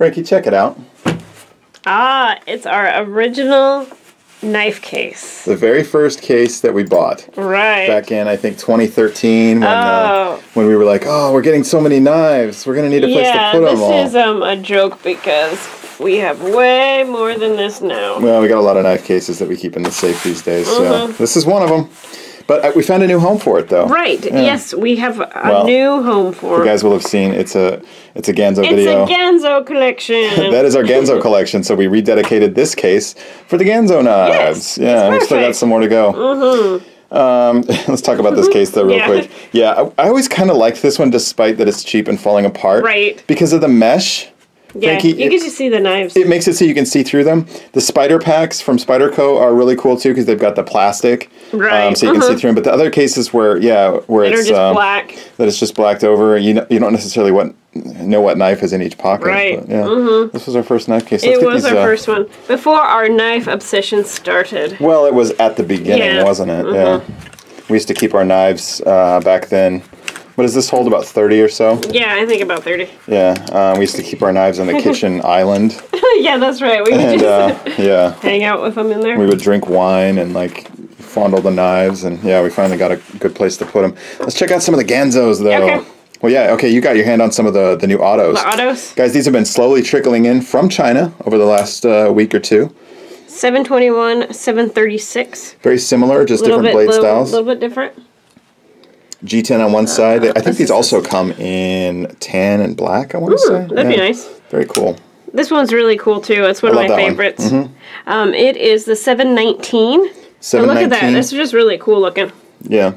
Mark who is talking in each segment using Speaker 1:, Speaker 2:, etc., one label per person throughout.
Speaker 1: Frankie, check it out.
Speaker 2: Ah, it's our original knife case.
Speaker 1: The very first case that we bought
Speaker 2: Right.
Speaker 1: back in, I think, 2013, when uh,
Speaker 2: Oh.
Speaker 1: when we were like, oh, we're getting so many knives, we're gonna need a place
Speaker 2: yeah,
Speaker 1: to put them all.
Speaker 2: This is um a joke because we have way more than this now.
Speaker 1: Well, we got a lot of knife cases that we keep in the safe these days, so
Speaker 2: Mhm.
Speaker 1: this is one of them. But uh, we found a new home for it, though.
Speaker 2: Right.
Speaker 1: Yeah.
Speaker 2: Yes, we have a
Speaker 1: Well,
Speaker 2: new home for. It.
Speaker 1: You guys will have seen it's a it's a Ganzo
Speaker 2: it's
Speaker 1: video.
Speaker 2: a Ganzo collection.
Speaker 1: that is our Ganzo collection, so we rededicated this case for the Ganzo knives. Yes, yeah, we've still got some more to go.
Speaker 2: Mm-hmm.
Speaker 1: Um, let's talk about this case though, real
Speaker 2: Yeah.
Speaker 1: quick. Yeah, I, I always kind of liked this one, despite that it's cheap and falling apart.
Speaker 2: Right.
Speaker 1: Because of the mesh.
Speaker 2: Yeah,
Speaker 1: Frankie,
Speaker 2: you
Speaker 1: it-
Speaker 2: get to see the knives.
Speaker 1: It makes it so you can see through them. The SpyderPacs from Spyderco are really cool too because they've got the plastic,
Speaker 2: Right,
Speaker 1: Um, so you can
Speaker 2: uh-huh.
Speaker 1: see through them. But the other cases where, yeah, where
Speaker 2: that
Speaker 1: it's
Speaker 2: just
Speaker 1: um,
Speaker 2: black.
Speaker 1: that it's just blacked over, you know, you don't necessarily what know what knife is in each pocket.
Speaker 2: Right,
Speaker 1: but, yeah,
Speaker 2: mhm.
Speaker 1: this was our first knife case. Let's
Speaker 2: It was
Speaker 1: these,
Speaker 2: our
Speaker 1: uh,
Speaker 2: first one before our knife obsession started.
Speaker 1: Well, it was at the beginning,
Speaker 2: Yeah,
Speaker 1: wasn't it?
Speaker 2: mhm.
Speaker 1: Yeah. We used to keep our knives uh, back then. What does this hold? About thirty or so.
Speaker 2: Yeah, I think about thirty.
Speaker 1: Yeah. Uh, we used to keep our knives on the kitchen island,
Speaker 2: yeah, that's right. We would
Speaker 1: and
Speaker 2: just
Speaker 1: uh, yeah,
Speaker 2: hang out with them in there.
Speaker 1: we would drink wine and like fondle the knives, and yeah, we finally got a good place to put them. Let's check out some of the Ganzos though.
Speaker 2: Okay.
Speaker 1: Well, yeah. Okay, you got your hand on some of the the new autos.
Speaker 2: the autos.
Speaker 1: Guys, these have been slowly trickling in from China over the last uh, week or two.
Speaker 2: 721, 736.
Speaker 1: Very similar, just different
Speaker 2: bit,
Speaker 1: blade
Speaker 2: little,
Speaker 1: styles.
Speaker 2: A little bit different.
Speaker 1: G10 on one side. I think these also come in tan and black. I want to say.
Speaker 2: That'd be nice.
Speaker 1: Very cool.
Speaker 2: This one's really cool too. It's one
Speaker 1: I
Speaker 2: of my favorites.
Speaker 1: Mhm.
Speaker 2: Um, it is the 719. And look at that. It's just really cool looking.
Speaker 1: Yeah.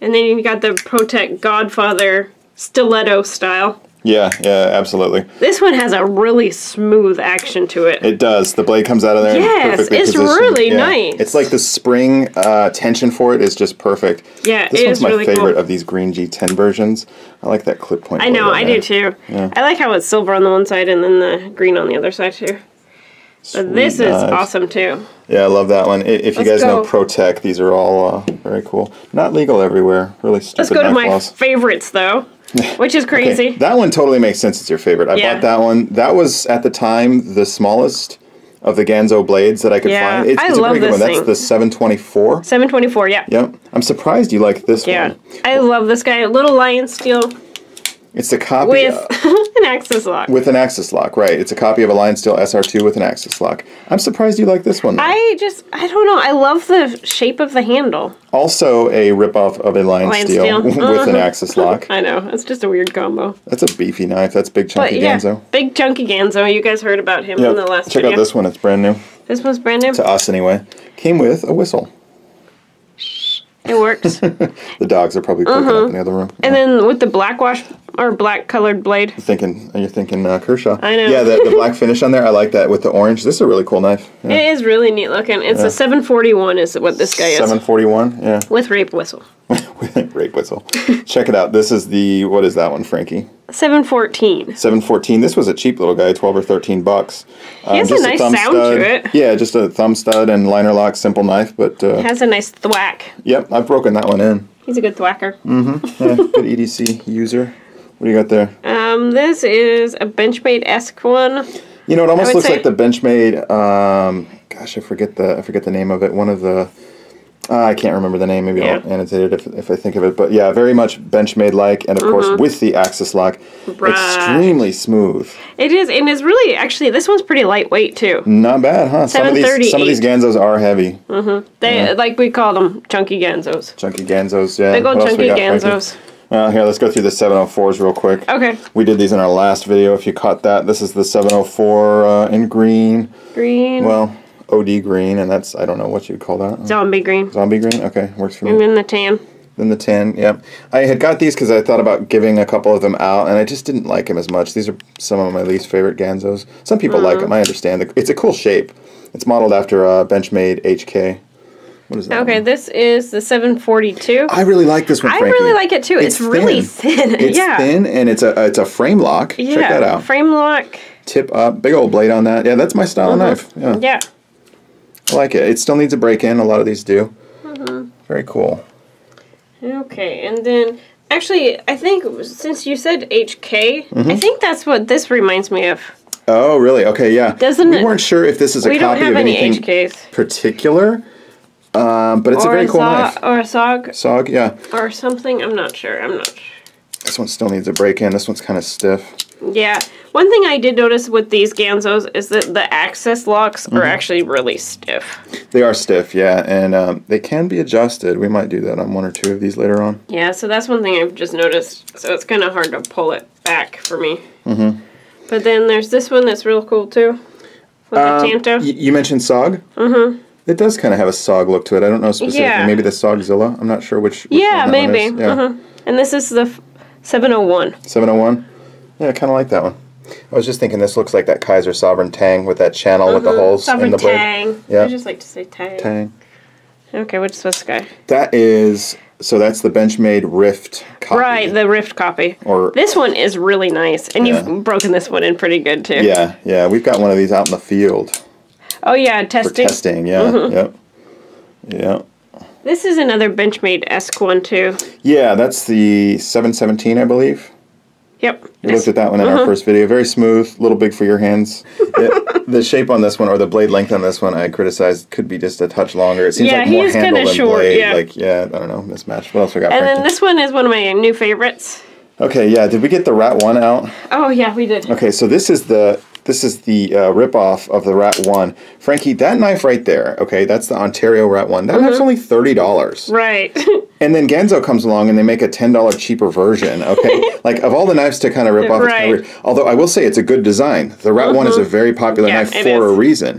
Speaker 2: And then you got the ProTech Godfather stiletto style.
Speaker 1: Yeah. Yeah. Absolutely.
Speaker 2: This one has a really smooth action to it.
Speaker 1: It does. The blade comes out of there.
Speaker 2: Yes, it's
Speaker 1: positioned.
Speaker 2: really
Speaker 1: Yeah.
Speaker 2: nice.
Speaker 1: It's like the spring uh, tension for it is just perfect.
Speaker 2: Yeah,
Speaker 1: This
Speaker 2: it
Speaker 1: one's
Speaker 2: is
Speaker 1: my
Speaker 2: really
Speaker 1: favorite
Speaker 2: cool.
Speaker 1: of these green G10 versions. I like that clip point.
Speaker 2: I know, I
Speaker 1: there.
Speaker 2: do too.
Speaker 1: Yeah.
Speaker 2: I like how it's silver on the one side and then the green on the other side too. But this
Speaker 1: Sweet
Speaker 2: is awesome too.
Speaker 1: Yeah, I love that one. If you
Speaker 2: Let's
Speaker 1: guys know
Speaker 2: go.
Speaker 1: ProTech, these are all uh, very cool. Not legal everywhere. Really stupid
Speaker 2: Let's go to my
Speaker 1: laws.
Speaker 2: favorites though, which is crazy.
Speaker 1: Okay, that one totally makes sense. It's your favorite. I
Speaker 2: Yeah.
Speaker 1: bought that one. That was at the time the smallest of the Ganzo blades that I could
Speaker 2: Yeah,
Speaker 1: find. It's,
Speaker 2: I
Speaker 1: it's a
Speaker 2: love
Speaker 1: pretty good
Speaker 2: this
Speaker 1: one. That's the 724.
Speaker 2: 724, yeah.
Speaker 1: Yep. I'm surprised you like this
Speaker 2: Yeah.
Speaker 1: one.
Speaker 2: I love this guy. Little lion steel
Speaker 1: It's a copy
Speaker 2: with
Speaker 1: uh,
Speaker 2: an axis lock.
Speaker 1: with an axis lock, right? It's a copy of a Lion Steel SR2 with an axis lock. I'm surprised you like this one. though.
Speaker 2: I just, I don't know. I love the shape of the handle.
Speaker 1: also a ripoff of a Lion,
Speaker 2: Lion
Speaker 1: Steel,
Speaker 2: Steel.
Speaker 1: with an
Speaker 2: Uh-huh.
Speaker 1: axis lock.
Speaker 2: I know. It's just a weird combo.
Speaker 1: That's a beefy knife. That's big chunky
Speaker 2: yeah,
Speaker 1: Ganzo.
Speaker 2: big chunky Ganzo. You guys heard about him in the last
Speaker 1: Check
Speaker 2: video.
Speaker 1: out this one. It's brand new
Speaker 2: This one's brand new.
Speaker 1: to us anyway. Came with a whistle.
Speaker 2: It works.
Speaker 1: The dogs are probably poking
Speaker 2: Uh-huh.
Speaker 1: up in the other room.
Speaker 2: and then with the black wash or black colored blade.
Speaker 1: thinking you're thinking uh, Kershaw.
Speaker 2: I know.
Speaker 1: Yeah, the, the black finish on there. I like that with the orange. This is a really cool knife.
Speaker 2: It is really neat looking. It's
Speaker 1: Yeah.
Speaker 2: a 741 is what this guy is.
Speaker 1: Seven forty one. Yeah,
Speaker 2: With rape whistle.
Speaker 1: With rape whistle. Check it out. This is the what is that one, Frankie?
Speaker 2: 714.
Speaker 1: Seven fourteen. This was a cheap little guy, twelve or thirteen bucks. Um,
Speaker 2: He has a nice sound to it.
Speaker 1: Yeah, just a thumb stud and liner lock, simple knife. But uh,
Speaker 2: Has a nice thwack.
Speaker 1: yep, I've broken that one in.
Speaker 2: He's a good thwacker.
Speaker 1: Yeah, good EDC user. What do you got there?
Speaker 2: Um, this is a Benchmade esque one.
Speaker 1: You know, it almost looks
Speaker 2: say-
Speaker 1: like the Benchmade. Um, gosh, I forget the I forget the name of it. One of the uh, I can't remember the name. Maybe I'll annotate it if, if I think of it. But yeah, very much Benchmade like, and of course with the axis lock,
Speaker 2: Mm-hmm. Right.
Speaker 1: extremely smooth.
Speaker 2: It is, and it's really actually this one's pretty lightweight too.
Speaker 1: Not bad, huh? Some of these some of these
Speaker 2: 738.
Speaker 1: Ganzos are heavy.
Speaker 2: They like we call them chunky Ganzos.
Speaker 1: Chunky Ganzos, yeah.
Speaker 2: Big old
Speaker 1: What
Speaker 2: chunky
Speaker 1: got, Frankie? Uh, here, let's go through the 704s real quick.
Speaker 2: Okay,
Speaker 1: We did these in our last video. If you caught that, this is the 704 uh, in green.
Speaker 2: green,
Speaker 1: Well, OD green, and that's I don't know what you'd call that.
Speaker 2: zombie green,
Speaker 1: Zombie green? Okay, works for me.
Speaker 2: and then the tan.
Speaker 1: Then the tan, yep. I had got these because I thought about giving a couple of them out, and I just didn't like them as much. These are some of my least favorite Ganzos. Some people like
Speaker 2: Mm-hmm.
Speaker 1: them. I understand. It's a cool shape. It's modeled after uh, Benchmade HK. What is that?
Speaker 2: Okay,
Speaker 1: one?
Speaker 2: this is the 742.
Speaker 1: I really like this one.
Speaker 2: I really like it too. It's, really thin.
Speaker 1: It's
Speaker 2: yeah.
Speaker 1: thin, and it's a it's a frame lock.
Speaker 2: Yeah.
Speaker 1: Check that out.
Speaker 2: Frame lock.
Speaker 1: Tip up, big old blade on that. Yeah, that's my style of knife. Yeah,
Speaker 2: Yeah.
Speaker 1: I like it. It still needs a break in. A lot of these do.
Speaker 2: Mm-hmm.
Speaker 1: Very cool.
Speaker 2: Okay, and then Actually, I think since you said HK,
Speaker 1: Mm-hmm.
Speaker 2: I think that's what this reminds me of.
Speaker 1: Oh, really? Okay, yeah.
Speaker 2: Doesn't
Speaker 1: we weren't sure if this is a
Speaker 2: We don't
Speaker 1: copy
Speaker 2: have
Speaker 1: of
Speaker 2: any
Speaker 1: anything
Speaker 2: HKs.
Speaker 1: particular, um, but it's a very
Speaker 2: a
Speaker 1: cool knife.
Speaker 2: or a Zog,
Speaker 1: Sog, yeah.
Speaker 2: or something. I'm not sure. I'm not sure.
Speaker 1: This one still needs a break in. This one's kind of stiff.
Speaker 2: Yeah. One thing I did notice with these Ganzos is that the axis locks are actually really stiff.
Speaker 1: They are stiff, yeah, and um, they can be adjusted. We might do that on one or two of these later on.
Speaker 2: Yeah, so that's one thing I've just noticed. So it's kind of hard to pull it back for me. Mm-hmm. But then there's this one that's real cool too. With
Speaker 1: Um,
Speaker 2: the Tanto.
Speaker 1: you mentioned Sog? Mm-hmm. It does kind of have a Sog look to it. I don't know specifically.
Speaker 2: Yeah.
Speaker 1: Maybe the Sogzilla. I'm not sure which. which
Speaker 2: yeah,
Speaker 1: one that one
Speaker 2: maybe.
Speaker 1: Yeah.
Speaker 2: uh And this is the f- 701.
Speaker 1: 701? Yeah, I kind of like that one. I was just thinking this looks like that Kizer Sovereign Tang with that channel with the holes
Speaker 2: Sovereign
Speaker 1: in the blade.
Speaker 2: Tang.
Speaker 1: Yeah.
Speaker 2: I just like to say Tang.
Speaker 1: Tang.
Speaker 2: Okay, what's this guy?
Speaker 1: That is so that's the Benchmade Rift copy.
Speaker 2: Right, the Rift copy.
Speaker 1: Or-
Speaker 2: this one is really nice, and
Speaker 1: Yeah.
Speaker 2: you've broken this one in pretty good too.
Speaker 1: Yeah, yeah, we've got one of these out in the field
Speaker 2: Oh yeah, testing.
Speaker 1: for
Speaker 2: testing.
Speaker 1: Yeah,
Speaker 2: Mm-hmm.
Speaker 1: yep, yeah,
Speaker 2: This is another Benchmade esque one too.
Speaker 1: yeah. That's the 717, I believe.
Speaker 2: Yep.
Speaker 1: We looked at that one in our first video. Very smooth, a little big for your hands. It- the shape on this one, or the blade length on this one, I criticized could be just a touch longer. It seems
Speaker 2: Yeah,
Speaker 1: like more handle than
Speaker 2: short,
Speaker 1: blade.
Speaker 2: yeah.
Speaker 1: Like, yeah, I don't know, mismatched. What else we got?
Speaker 2: And then this one is one of my new favorites.
Speaker 1: Okay, yeah. Did we get the Rat One out?
Speaker 2: Oh yeah, we did.
Speaker 1: Okay, so this is the this is the uh, ripoff of the Rat One. Frankie, that knife right there. Okay, that's the Ontario Rat One. That
Speaker 2: Mm-hmm.
Speaker 1: knife's only thirty dollars.
Speaker 2: Right.
Speaker 1: And then Ganzo comes along and they make a ten dollar cheaper version. Okay, like of all the knives to kind of rip off. it's kinda Although I will say it's a good design. The Rat One is a very popular
Speaker 2: Yeah,
Speaker 1: knife for a
Speaker 2: is.
Speaker 1: reason.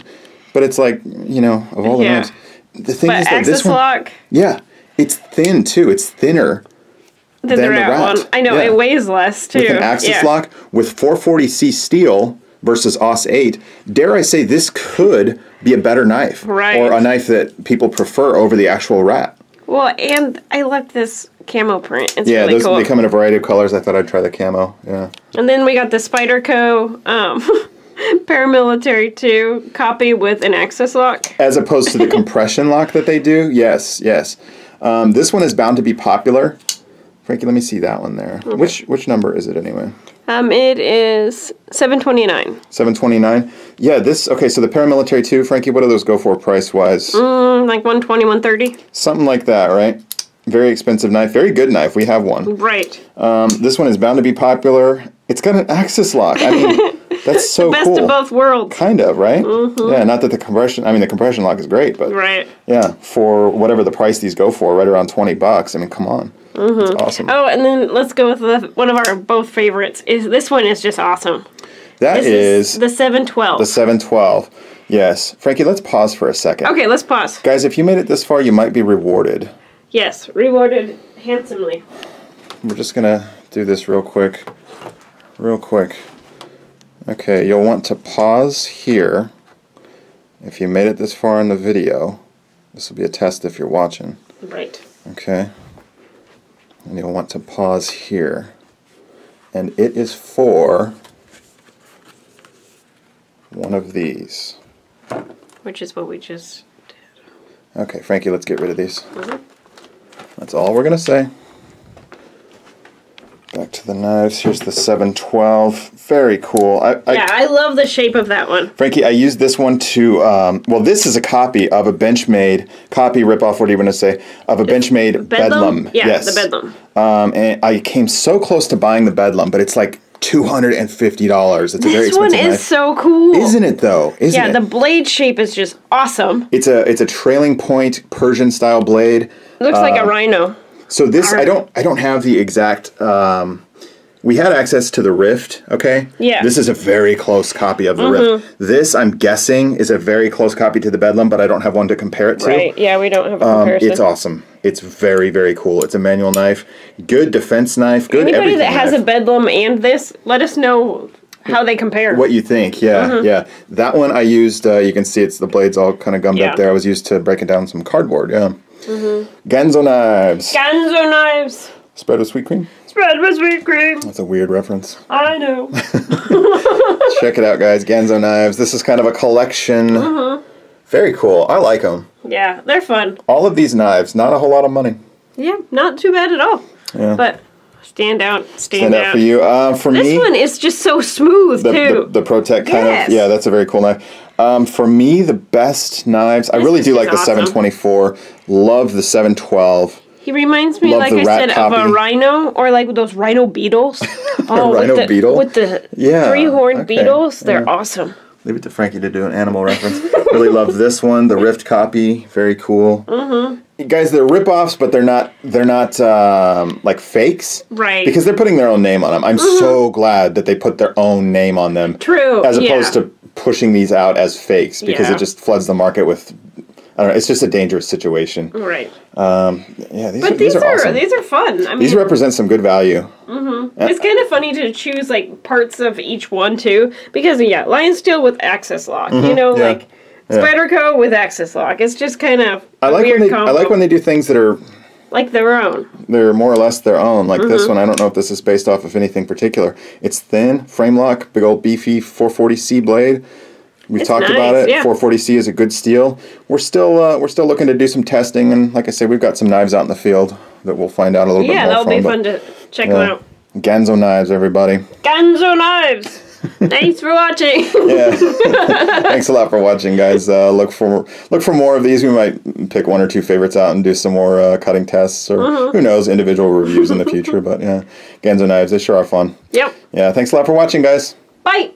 Speaker 1: But it's like you know of all the
Speaker 2: Yeah.
Speaker 1: knives. The thing
Speaker 2: but
Speaker 1: is that this one,
Speaker 2: lock.
Speaker 1: yeah, it's thin too. It's thinner
Speaker 2: The,
Speaker 1: Than the
Speaker 2: rat,
Speaker 1: rat.
Speaker 2: one. I know
Speaker 1: Yeah.
Speaker 2: it weighs less too.
Speaker 1: with an axis
Speaker 2: yeah.
Speaker 1: lock with 440C steel versus AUS-8, dare I say this could be a better knife.
Speaker 2: Right.
Speaker 1: Or a knife that people prefer over the actual rat.
Speaker 2: Well, and I love this camo print. It's
Speaker 1: Yeah,
Speaker 2: really
Speaker 1: those
Speaker 2: cool.
Speaker 1: they come in a variety of colors. I thought I'd try the camo. Yeah.
Speaker 2: and then we got the Spyderco um, paramilitary 2 copy with an axis lock.
Speaker 1: As opposed to the compression lock that they do. Yes, yes. Um, this one is bound to be popular. Frankie, let me see that one there. Which which number is it anyway?
Speaker 2: Um, it is 729.
Speaker 1: 729. Yeah, this okay, so the paramilitary 2, Frankie, what do those go for price wise?
Speaker 2: Mm, like 120, 130.
Speaker 1: Something like that, right? Very expensive knife, very good knife. We have one.
Speaker 2: Right.
Speaker 1: Um, this one is bound to be popular. It's got an axis lock. I mean, that's so
Speaker 2: Best
Speaker 1: cool.
Speaker 2: of both worlds.
Speaker 1: Kind of, right? Mm-hmm. Yeah, not that the compression. I mean, the compression lock is great, but
Speaker 2: Right.
Speaker 1: yeah, for whatever the price these go for, right around twenty bucks. I mean, come on, mm-hmm. it's awesome.
Speaker 2: Oh, and then let's go with the, one of our both favorites. Is this one is just awesome.
Speaker 1: that
Speaker 2: This
Speaker 1: is
Speaker 2: is the 712.
Speaker 1: the seven twelve. Yes, Frankie. Let's pause for a second,
Speaker 2: okay, let's pause.
Speaker 1: guys. If you made it this far, you might be rewarded.
Speaker 2: Yes, rewarded handsomely.
Speaker 1: We're just gonna do this real quick, real quick. Okay, you'll want to pause here. If you made it this far in the video, this will be a test if you're watching.
Speaker 2: Right.
Speaker 1: Okay. And you'll want to pause here. And it is for one of these.
Speaker 2: Which is what we just. Did.
Speaker 1: Okay, Frankie, let's get rid of these.
Speaker 2: Mhm.
Speaker 1: That's all we're going to say. To the knives. Here's the 712. Very cool. I, I,
Speaker 2: Yeah, I love the shape of that one.
Speaker 1: Frankie, I used this one to, um, well, this is a copy of a Benchmade, copy, ripoff, what do you want to say, of a Benchmade Bedlam.
Speaker 2: Yeah,
Speaker 1: yes.
Speaker 2: the Bedlam.
Speaker 1: Um, and I came so close to buying the Bedlam, but it's like $250. It's a very
Speaker 2: This one is
Speaker 1: knife.
Speaker 2: so cool.
Speaker 1: Isn't it though? Isn't
Speaker 2: Yeah,
Speaker 1: it?
Speaker 2: the blade shape is just awesome.
Speaker 1: it's a it's a trailing point Persian style blade.
Speaker 2: Looks like
Speaker 1: Uh,
Speaker 2: a rhino.
Speaker 1: So this I don't I don't have the exact um we had access to the Rift, okay?
Speaker 2: Yeah. Mm-hmm.
Speaker 1: This is a very close copy of the Rift. This, I'm guessing, is a very close copy to the Bedlam, but I don't have one to compare it to.
Speaker 2: Right. Yeah, we don't have a
Speaker 1: Um,
Speaker 2: comparison.
Speaker 1: it's awesome. It's very, very cool. It's a manual knife. Good defense knife. Good
Speaker 2: Anybody that has
Speaker 1: knife.
Speaker 2: a Bedlam and this, let us know how they compare.
Speaker 1: What you think? Yeah,
Speaker 2: Mm-hmm.
Speaker 1: yeah. That one I used. Uh, you can see it's the blades all kind of gummed
Speaker 2: Yeah.
Speaker 1: up there. I was used to breaking down some cardboard. Yeah. Mm -hmm. Genzo knives.
Speaker 2: Ganzo knives.
Speaker 1: Spread with sweet cream.
Speaker 2: Spread with sweet cream.
Speaker 1: That's a weird reference.
Speaker 2: I know.
Speaker 1: Check it out, guys. Ganzo knives. This is kind of a collection.
Speaker 2: Mm-hmm.
Speaker 1: Very cool. I like them.
Speaker 2: yeah, they're fun.
Speaker 1: All of these knives, not a whole lot of money.
Speaker 2: Yeah, not too bad at all.
Speaker 1: Yeah.
Speaker 2: But Stand out. Stand,
Speaker 1: stand out for you. Uh, for
Speaker 2: This
Speaker 1: me,
Speaker 2: one is just so smooth
Speaker 1: the,
Speaker 2: too.
Speaker 1: the, the ProTech kind
Speaker 2: Yes.
Speaker 1: of yeah, that's a very cool knife. Um, for me, the best knives. I really do like the 724. Love the 712.
Speaker 2: He reminds me,
Speaker 1: love
Speaker 2: like I
Speaker 1: rat
Speaker 2: said, of a rhino or like those rhino beetles. Oh,
Speaker 1: rhino
Speaker 2: with the,
Speaker 1: beetle?
Speaker 2: with the
Speaker 1: Yeah,
Speaker 2: three horned
Speaker 1: okay,
Speaker 2: beetles. They're
Speaker 1: yeah.
Speaker 2: awesome.
Speaker 1: Leave it to Frankie to do an animal reference. really love this one, the Rift copy. Very cool. Mm-hmm. Guys, they're rip-offs, but they're not. They're not um, like fakes.
Speaker 2: Right.
Speaker 1: Because they're putting their own name on them. I'm so glad that they put their own name on them.
Speaker 2: True,
Speaker 1: As opposed
Speaker 2: yeah.
Speaker 1: to pushing these out as fakes because
Speaker 2: Yeah.
Speaker 1: it just floods the market with. I don't know. It's just a dangerous situation.
Speaker 2: Right.
Speaker 1: Yeah, these are
Speaker 2: But
Speaker 1: these,
Speaker 2: these
Speaker 1: are,
Speaker 2: are
Speaker 1: awesome.
Speaker 2: these are fun. I mean,
Speaker 1: These represent some good value. Mhm.
Speaker 2: it's kind of funny to choose like parts of each one too, because yeah, Lion Steel with axis lock. You know,
Speaker 1: Mm-hmm. yeah,
Speaker 2: like Spyderco with axis lock. It's just kind of
Speaker 1: I like
Speaker 2: weird
Speaker 1: when they
Speaker 2: combo.
Speaker 1: I like when they do things that are
Speaker 2: like their own.
Speaker 1: they're more or less their own. Like
Speaker 2: Mm-hmm.
Speaker 1: this one, I don't know if this is based off of anything particular. It's thin, frame lock, big old beefy 440C blade. We
Speaker 2: It's
Speaker 1: talked about it.
Speaker 2: yeah.
Speaker 1: 440C is a good steel. We're still uh, we're still looking to do some testing, and like I said, we've got some knives out in the field that we'll find out a little
Speaker 2: Yeah,
Speaker 1: bit more
Speaker 2: Yeah,
Speaker 1: that'll
Speaker 2: be fun to check
Speaker 1: yeah.
Speaker 2: them out.
Speaker 1: Ganzo knives, everybody.
Speaker 2: Ganzo knives. Thanks for watching.
Speaker 1: Yeah. Thanks a lot for watching, guys. Uh, look for look for more of these. We might pick one or two favorites out and do some more uh, cutting tests, or
Speaker 2: Mm-hmm.
Speaker 1: who knows, individual reviews in the future. But yeah, Ganzo knives, they sure are fun.
Speaker 2: yep.
Speaker 1: Yeah, thanks a lot for watching, guys.
Speaker 2: Bye.